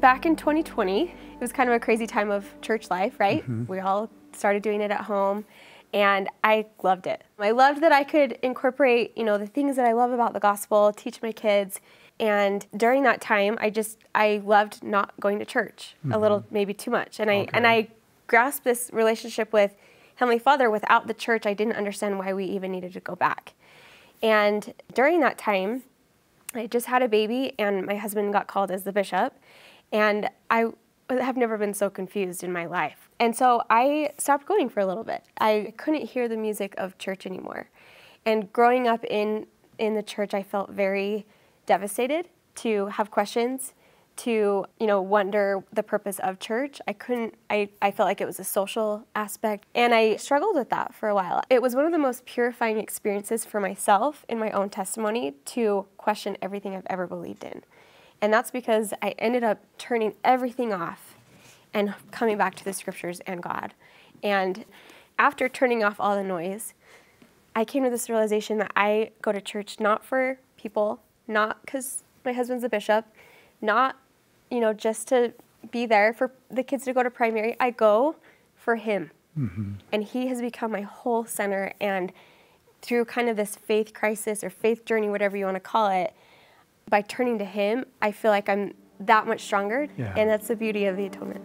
Back in 2020, it was kind of a crazy time of church life, right? Mm-hmm. We all started doing it at home and I loved it. I loved that I could incorporate, you know, the things that I love about the gospel, teach my kids. And during that time, I just I loved not going to church mm-hmm. a little, maybe too much. And I and I grasped this relationship with Heavenly Father without the church. I didn't understand why we even needed to go back. And during that time, I just had a baby, and my husband got called as the bishop. And I have never been so confused in my life. And so I stopped going for a little bit. I couldn't hear the music of church anymore. And growing up in, in the church, I felt very devastated to have questions, to, you know, wonder the purpose of church. I couldn't, I, I felt like it was a social aspect. And I struggled with that for a while. It was one of the most purifying experiences for myself in my own testimony to question everything I've ever believed in. And that's because I ended up turning everything off and coming back to the scriptures and God. And after turning off all the noise, I came to this realization that I go to church not for people, not because my husband's a bishop, not, you know, just to be there for the kids to go to primary. I go for him. Mm-hmm. And he has become my whole center. And through kind of this faith crisis or faith journey, whatever you want to call it, by turning to Him, I feel like I'm that much stronger. Yeah. And that's the beauty of the atonement.